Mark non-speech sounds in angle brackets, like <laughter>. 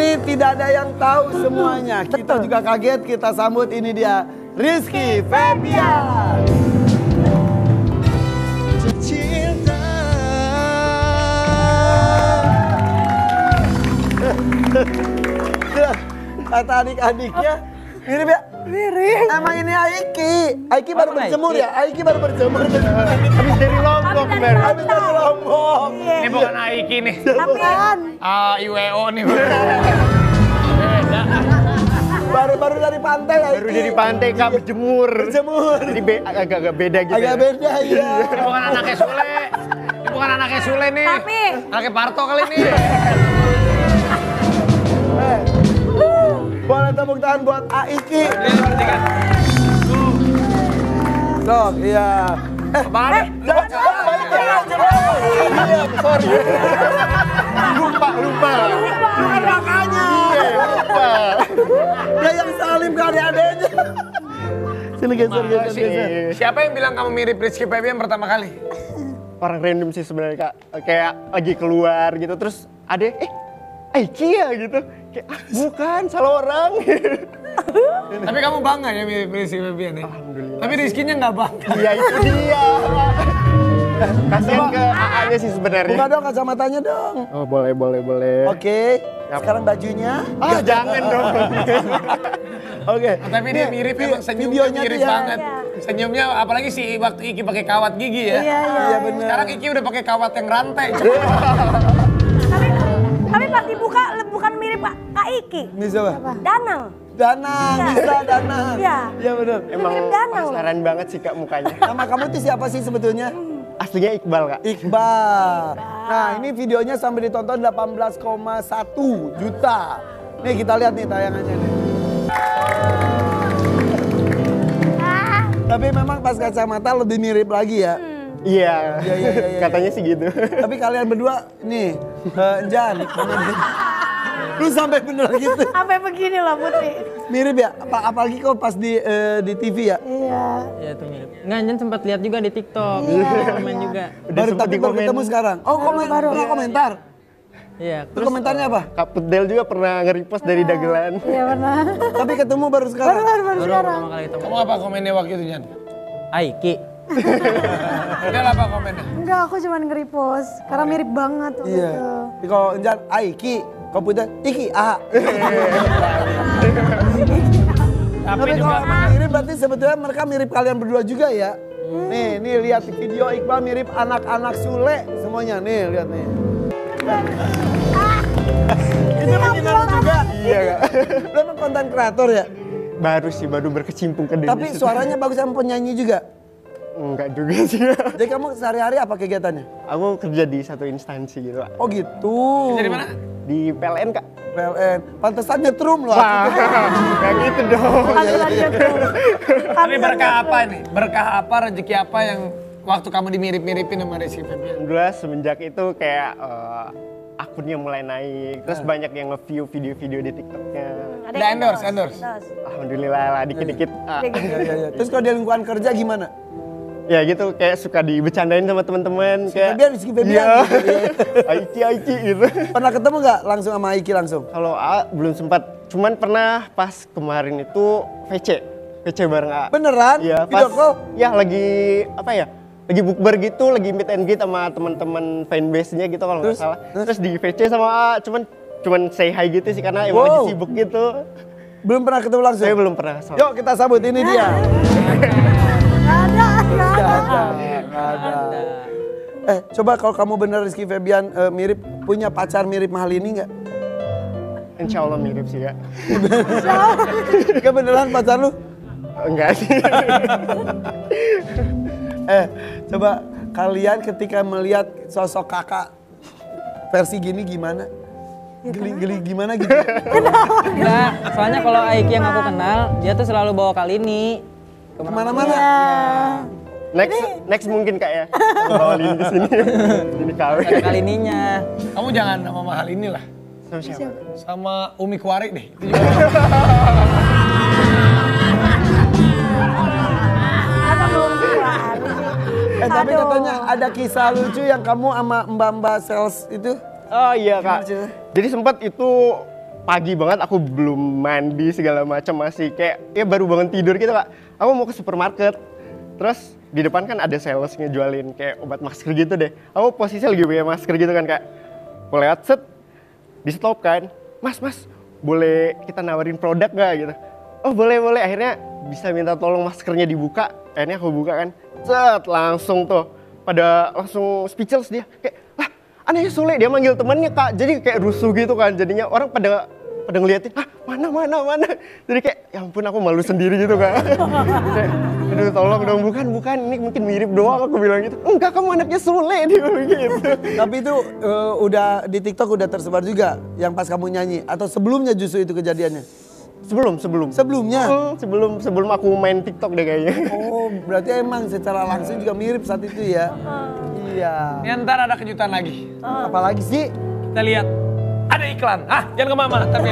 Ini tidak ada yang tahu semuanya. Kita juga kaget, kita sambut ini dia Rizky Febian. Cinta <laughs> Kata adik-adiknya mirip ya? Mirip. Emang ini Aiki. Aiki baru berjemur ya? Aiki baru berjemur. Habis dari Lombok Mer Habis dari Lombok. Ini bukan Aiki nih. Apaan? Ah, IWO nih. Beda. <laughs> Baru baru dari pantai Aiki. Baru dari pantai kak berjemur Berjemur. Jadi be- agak-agak beda gitu Agak ya. beda ya. Ini bukan anaknya Sule. Ini bukan anaknya Sule nih. Tapi. Anaknya Parto kali ini. <laughs> Boleh tepuk tangan buat Aiki. Sok, iya. Eh, jangan ya. Iya, sorry. Lupa, lupa. Makanya. Iya, lupa. Dia yang salim ke adik-adiknya. Sini geser, geser, geser. Siapa yang bilang kamu mirip Rizky Febian pertama kali? Orang random sih sebenarnya kak. Kayak lagi keluar gitu terus ada eh Aiki ya gitu. Kayak "Ah, bukan salah orang. <laughs> Tapi kamu bangga ya mirip Rizky Febian ya? Alhamdulillah. Tapi Rizkynya nggak bangga. Iya itu dia. <laughs> Kasihan ke AA-nya sih sebenarnya. Buka dong kacamatanya dong. Oh boleh boleh boleh. Oke, sekarang bajunya. Ah jangan dong. <laughs> Oke. Tapi dia mirip emang senyumnya mirip ya. banget. Senyumnya apalagi si waktu Iki pakai kawat gigi ya. Iya, iya. Iya benar. Sekarang Iki udah pakai kawat yang rantai. Tapi, tapi pas dibuka le- Iki. Ini siapa? Danang. Danang, bisa Danang. Iya. Iya benar. Emang mirip Danang loh. penasaran banget sih kak mukanya. <laughs> Nama kamu itu siapa sih sebetulnya? Aslinya Iqbal kak. Iqbal. Nah ini videonya sampai ditonton 18,1 juta. Nih kita lihat nih tayangannya nih. Ah, Tapi memang pas kacamata lebih mirip lagi ya. Iya. Iya, iya, iya, iya. Katanya sih gitu. Tapi kalian berdua nih, eh, Jan, <laughs> lu sampai bener <laughs> gitu. sampai begini loh Putri. Mirip ya, Apa, apalagi kau pas di eh, di TV ya. Iya. Iya tuh mirip. Nganjen sempat lihat juga di TikTok. Komen juga. Udah baru tapi baru ketemu sekarang. Oh, komen, baru komentar. Iya. Terus komentarnya apa? Kak Putdel juga pernah nge-repost dari dagelan. Iya benar. Tapi ketemu baru sekarang. Baru baru Baru sekarang. kali ketemu. Kamu apa komennya waktu itu Jan? Aiki. <laughs> Dia apa komennya? Enggak, aku cuma nge-repost karena mirip banget waktu Iya. itu. Tapi Kalau Jan, Aiki, komputer, Iki, ah. Tapi kalau mirip berarti sebetulnya mereka mirip kalian berdua juga ya. Nih, nih lihat video Iqbal mirip anak-anak Sule semuanya. Nih, lihat nih. Ini bikinan lu juga. Iya kak. Lu emang konten kreator ya? Baru sih, baru berkecimpung ke dunia. Tapi suaranya bagus sama penyanyi juga. Enggak juga <laughs> sih. Jadi kamu sehari-hari apa kegiatannya? Aku kerja di satu instansi gitu. Oh gitu. Dari mana? Di PLN kak. PLN. Pantesan nyetrum loh. Wah, kayak <laughs> gitu dong. Tapi berkah apa nih? Berkah apa, rezeki apa yang waktu kamu dimirip-miripin sama Rizky Febian? Alhamdulillah semenjak itu kayak eh, akunnya mulai naik. Terus banyak yang nge-view video-video di TikToknya. Ada Udah yang endorse, endorse. Alhamdulillah lah dikit-dikit. ah. Iya, iya. Terus kalau di lingkungan kerja gimana? Ya gitu kayak suka dibecandain sama teman-teman kayak Febian, Rizky Febian. Iya. Gitu, <laughs> Aiki Aiki gitu. Pernah ketemu nggak langsung sama Aiki langsung? Kalau A belum sempat, cuman pernah pas kemarin itu VC. VC bareng A. Beneran? Iya, Video pas call? ya lagi apa ya? Lagi bukber gitu, lagi meet and greet sama teman-teman fanbase-nya gitu kalau nggak Terus? salah. Terus di VC sama A, cuman cuman say hi gitu sih karena emang Wow. lagi sibuk gitu. Belum pernah ketemu langsung? Saya belum pernah. soalnya. Yuk kita sambut ini dia. <laughs> Nggak ada, Gak ada. ada, gak ada. Eh coba kalau kamu bener Rizky Febian eh, mirip punya pacar mirip Mahalini nggak? Insya Allah mirip sih ya. Gak beneran pacar lu? Enggak sih. Eh coba kalian ketika melihat sosok kakak versi gini gimana? Geli-geli gimana gitu? Enggak, soalnya kalau Aiki yang aku kenal, dia tuh selalu bawa kali ini. Ke mana-mana? Iya. Next next mungkin kak ya. Bawa Lini ke sini. Ini kawin. Kali ininya. Kamu jangan sama mahal ini lah. Sama siapa? Sama Umi Kuari deh. Itu juga? Eh tapi Aduh. katanya ada kisah lucu yang kamu sama mbak-mbak sales itu? Oh iya kak. Jadi sempat itu pagi banget aku belum mandi segala macam masih kayak ya baru bangun tidur gitu kak. Aku mau ke supermarket. Terus di depan kan ada sales ngejualin kayak obat masker gitu deh. Aku posisi lagi punya masker gitu kan kak. Aku lewat set, di stop kan. Mas, mas, boleh kita nawarin produk nggak gitu? Oh boleh, boleh. Akhirnya bisa minta tolong maskernya dibuka. Akhirnya aku buka kan. Set, langsung tuh. Pada langsung speechless dia. Kayak, lah anehnya Sule dia manggil temannya kak. Jadi kayak rusuh gitu kan. Jadinya orang pada pada ngeliatin, ah mana mana mana. Jadi kayak, ya ampun aku malu sendiri gitu kak. kayak, aduh tolong dong, bukan bukan ini mungkin mirip doang aku bilang gitu. Enggak kamu anaknya Sule dia bilang gitu. Tapi itu eh, udah di TikTok udah tersebar juga yang pas kamu nyanyi atau sebelumnya justru itu kejadiannya? Sebelum sebelum. Sebelumnya? Hmm, sebelum sebelum aku main TikTok deh kayaknya. Oh, berarti emang secara langsung juga mirip saat itu ya? Iya. Ini ntar ada kejutan lagi. Apalagi sih? Kita lihat. Ada iklan. Ah, jangan ke mama. Tapi.